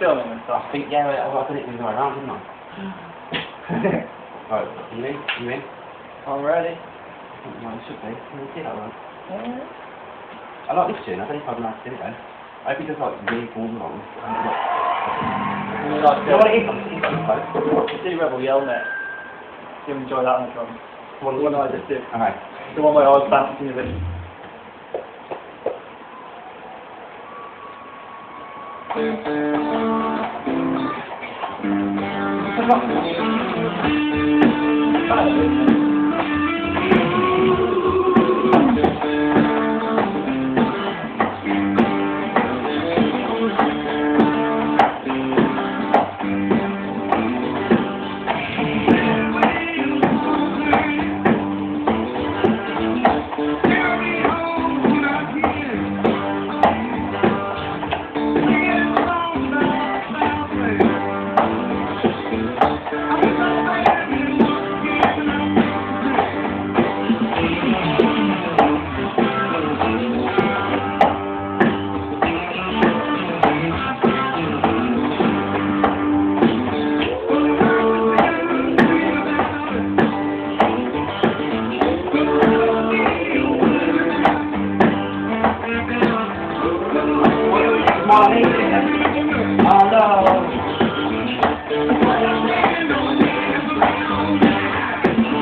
filming and stuff. I think, yeah, I, I did it the other way around, didn't I? right, you in? You in? I'm ready. No, it should be. Can you see that one? Yeah. I like this tune. I don't know if I'd like to do it though. I hope he does like really cool along. You like You know what it is? It's on close. See Rebel Yell Net. You enjoy that on the drums. Come on, The one I just did. Okay. The one where I was bouncing a bit. Oh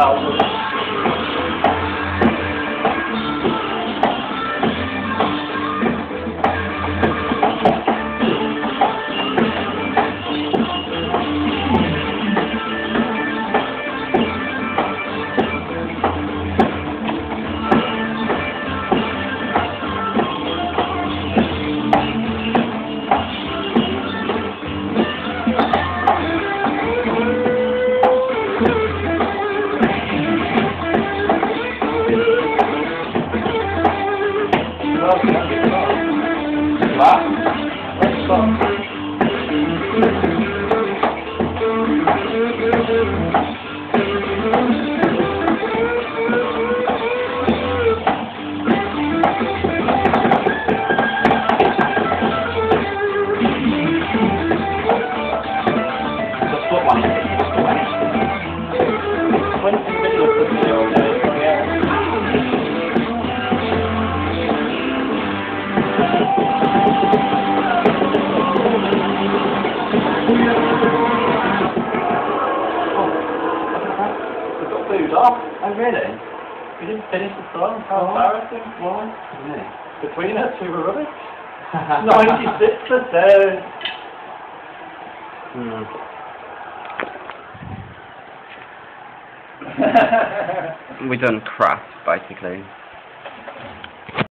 start off. Oh, really? We didn't finish the song. How Oh. embarrassing. Why? Really? Between us, we were rubbish. 96%. Hmm. We done crap, basically.